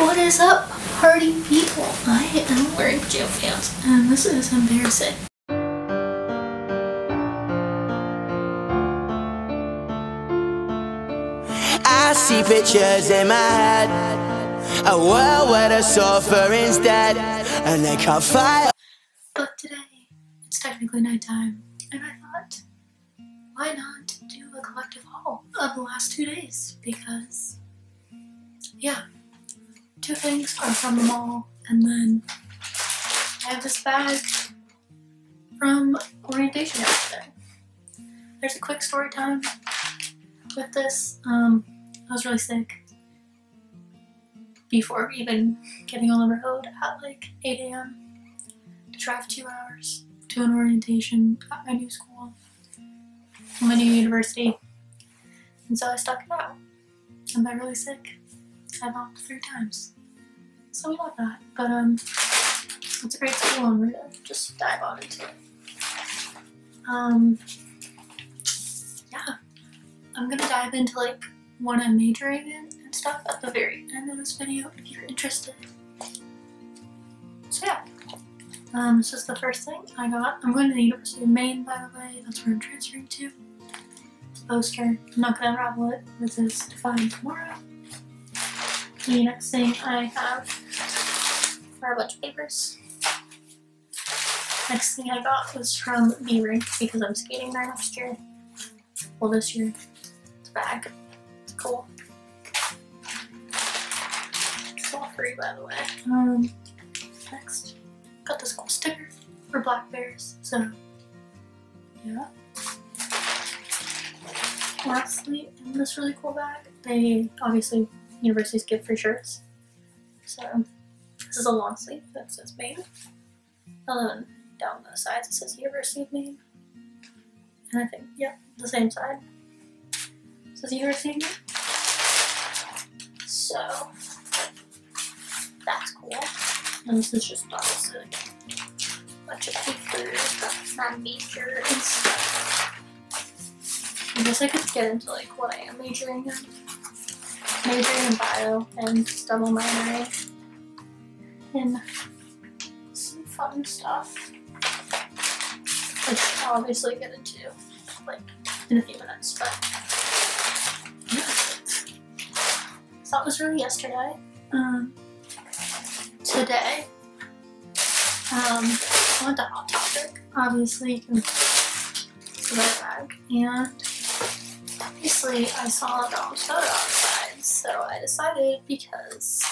What is up, party people? I am wearing pajama pants, and this is embarrassing. I see pictures in my head, a world where I suffer instead, and they can't fight. But today, it's technically nighttime, and I thought, why not do a collective haul of the last two days? Because, yeah, two things are from the mall, and then I have this bag from orientation yesterday. There's a quick story time with this. Um, I was really sick before even getting on the road at like 8 a.m. to drive two hours to an orientation at my new school, my new university. And so I stuck it out. I'm not really sick. I walked three times. So we love that. But um it's a great school and we're gonna just dive on into it. Um yeah. I'm gonna dive into like what I'm majoring in and stuff at the very end of this video if you're interested. So yeah. Um, this is the first thing I got. I'm going to the University of Maine, by the way. That's where I'm transferring to. Poster. I'm not going to unravel it. This is to find tomorrow. The next thing I have are a bunch of papers. Next thing I got was from the rink because I'm skating there next year. Well, this year. It's a bag. It's cool. It's all free, by the way. Um, next, got this cool sticker for Black Bears. So, yeah. Lastly, in this really cool bag, they obviously universities give free shirts. So this is a long sleeve that says Maine. Then down the sides it says University of Maine. And I think, yep, the same side. It says University of Maine. So that's cool. And this is just obviously a bunch of papers about my major and stuff. I guess I could get into like what I am majoring in. Majoring in bio and double minoring in some fun stuff. Which I'll obviously get into like in a few minutes, but yeah. That was really yesterday. Um, today, um, I went to Hot Topic. Obviously, you can see my bag, and obviously, I saw was photo outside, so I decided because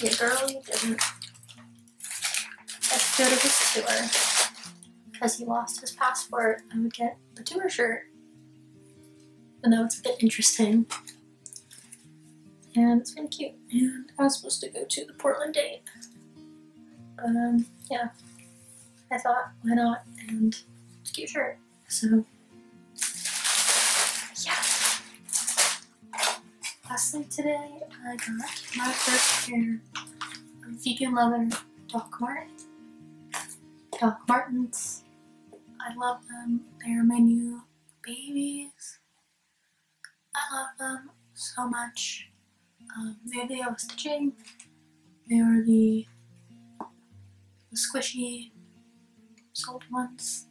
your girlie didn't to go to his tour because he lost his passport, I would get the tour shirt. Even though it's a bit interesting. And it's really cute. And I was supposed to go to the Portland date. But um, yeah. I thought, why not? And it's a cute shirt. So Lastly today I got my first pair of vegan leather Doc Marten. Doc Martens. I love them. They're my new babies. I love them so much. Um, the stitching. They are the, the squishy sold ones.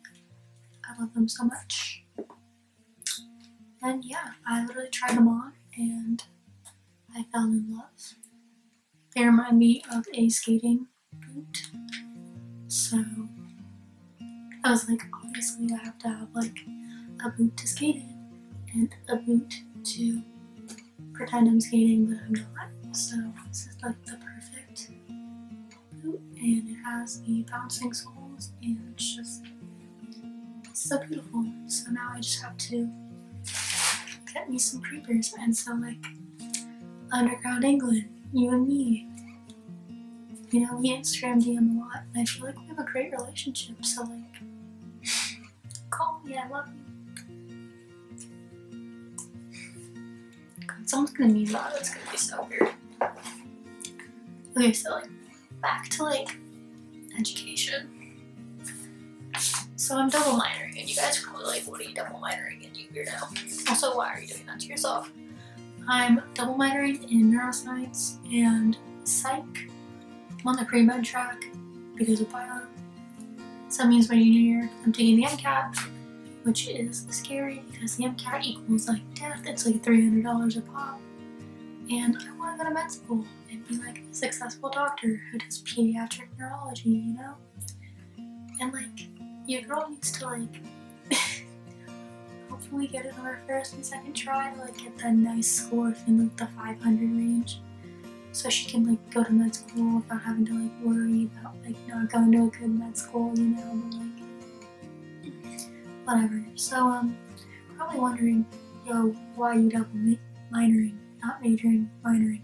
I love them so much. And yeah, I literally tried them on and I fell in love. They remind me of a skating boot. So I was like, obviously I have to have like a boot to skate in and a boot to pretend I'm skating but I'm not. So this is like the perfect boot and it has the bouncing soles and it's just so beautiful. So now I just have to get me some creepers and so like underground England, you and me. You know, we Instagram DM a lot and I feel like we have a great relationship, so like call me, I love you. God, someone's gonna meme that, it's gonna be so weird. Okay, so like back to like education. So I'm double minoring, and you guys are probably like, what are you double minoring in, you weirdo? Also, why are you doing that to yourself? I'm double minoring in neuroscience and psych. I'm on the pre-med track because of bio. So that means my junior year, I'm taking the MCAT, which is scary because the MCAT equals like death. It's like $300 a pop. And I want to go to med school and be like a successful doctor who does pediatric neurology, you know? And like, your girl needs to like hopefully get it on her first and second try to like get that nice score in like the 500 range. So she can like go to med school without having to like worry about like not going to a good med school you know but like whatever. So um probably wondering yo why you double ma- minoring not majoring minoring?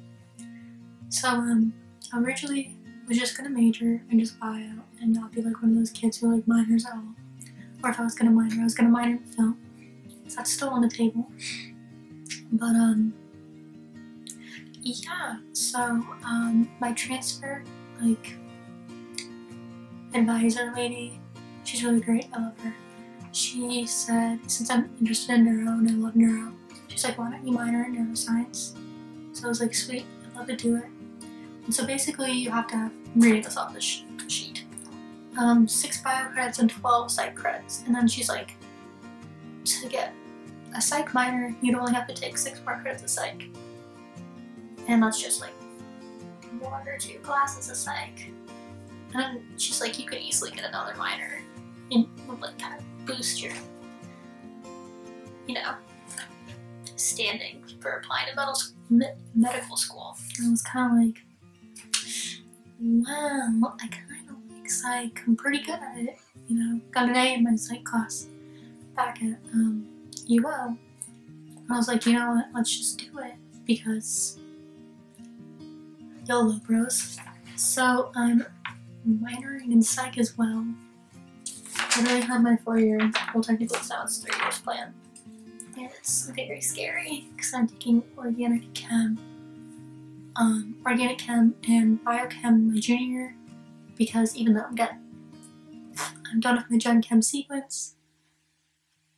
So um originally was just gonna major and just out and not be like one of those kids who like minors at all or if I was gonna minor I was gonna minor in film so that's still on the table. But um yeah, so um my transfer like advisor lady, she's really great, I love her. She said since I'm interested in neuro and I love neuro, she's like, why don't you minor in neuroscience? So I was like, sweet, I'd love to do it. So basically you have to have reading this off the sh- sheet. Um, six bio credits and 12 psych credits. And then she's like, to get a psych minor, you'd only have to take six more credits of psych. And that's just like one or two classes of psych. And she's like, you could easily get another minor and would like kind of boost your, you know, standing for applying to medical, school. And I was kind of like, wow, I kind of like psych. I'm pretty good at it. You know, got an A in my psych class back at um, UO. And I was like, you know what, let's just do it because YOLO bros. So I'm minoring in psych as well. I had my four year, well technically it's now it's three years plan. And it's very scary because I'm taking organic chem, um, organic chem and biochem my junior because even though I'm getting, I'm done with my gen chem sequence,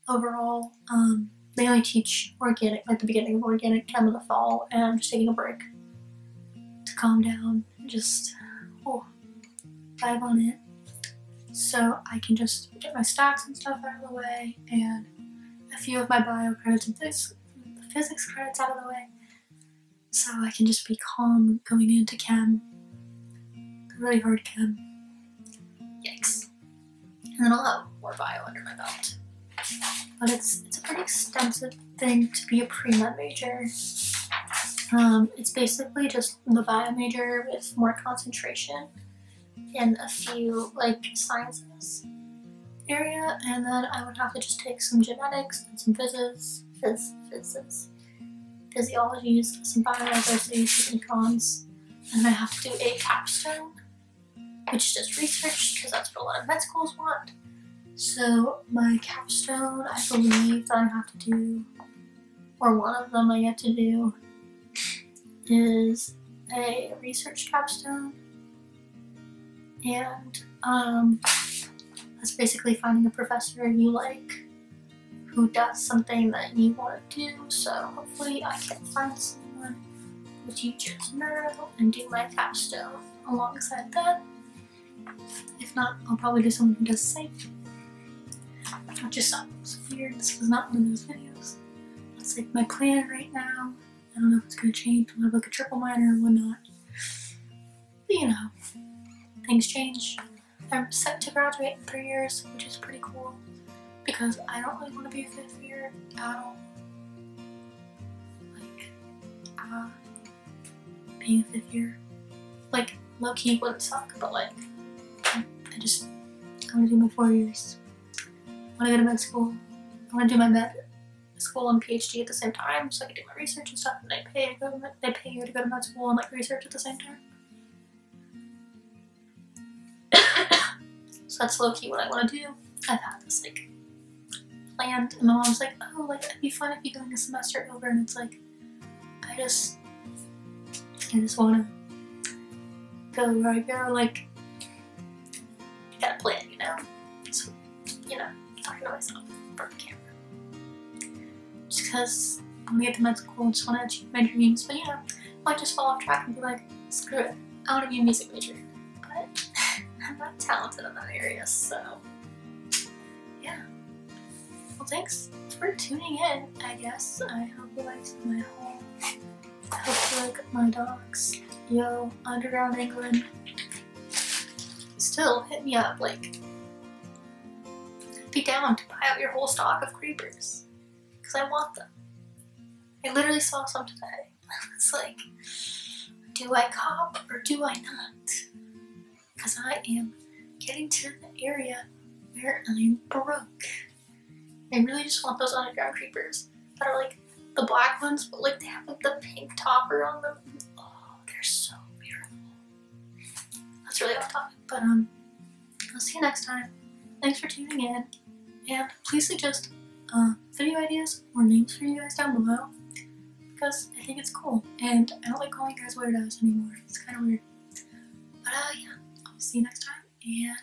overall, um, they only teach organic at the beginning of organic chem in the fall, and I'm just taking a break to calm down and just oh, dive on it. So I can just get my stacks and stuff out of the way, and a few of my bio credits and phys- physics credits out of the way, so I can just be calm going into chem. Really hard chem. Yikes. And then I'll have more bio under my belt but it's it's a pretty extensive thing to be a pre-med major. Um, it's basically just the bio major with more concentration in a few like sciences area, and then I would have to just take some genetics and some physics, phys, physics, physiologies, some biodiversity, some econs, and I have to do a capstone, which is just research because that's what a lot of med schools want. So my capstone, I believe that I have to do, or one of them I get to do, is a research capstone, and um, that's basically finding a professor you like who does something that you want to do. So hopefully I can find someone who teaches neuro and do my capstone alongside that. If not, I'll probably do someone who does psych which just sounds weird. This was not one of those videos. That's like my plan right now. I don't know if it's gonna change. I'll have like a triple minor or whatnot. But you know, things change. I'm set to graduate in three years, which is pretty cool because I don't really want to be a fifth year at all. Like, uh, being a fifth year, like low key wouldn't suck, but like, I, just I want to do my four years. I want to go to med school. I want to do my med school and PhD at the same time, so I can do my research and stuff. And they pay go to they pay you to go to med school and like research at the same time. so that's low key what I want to do. I've had this like planned, and my mom's like, "Oh, like it'd be fun if you go in a semester over," and it's like, I just, I just want to go I go. Like, I got a plan, you know. So, you know talking to myself from the camera. Just because want to get to med school, just want to achieve my dreams. But you know, I might just fall off track and be like, screw it, I want to be a music major. But I'm not talented in that area, so. Well, thanks for tuning in, I guess. I hope you liked my home. I hope you like my dogs. Yo, Underground England. Still, hit me up, like, be down to buy out your whole stock of creepers. Because I want them. I literally saw some today. It's like, do I cop or do I not? Because I am getting to the area where I'm broke. I really just want those underground creepers that are like the black ones, but like they have like the pink topper on them. Oh, they're so beautiful. That's really off topic, but um, I'll see you next time. Thanks for tuning in, and please suggest uh, video ideas or names for you guys down below because I think it's cool, and I don't like calling you guys weirdos anymore. It's kind of weird. But uh, yeah, I'll see you next time, and